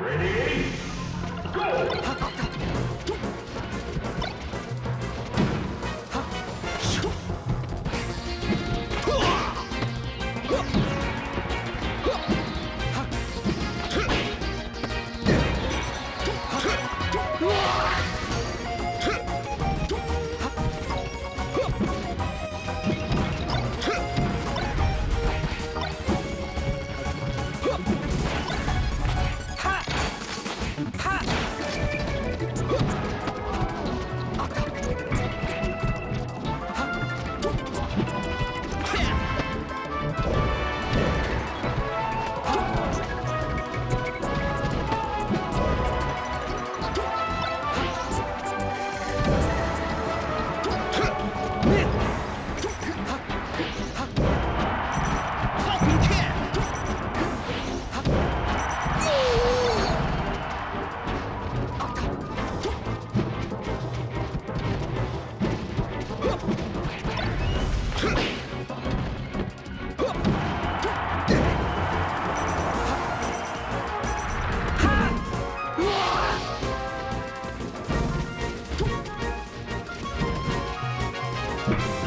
Ready? Go! Bye.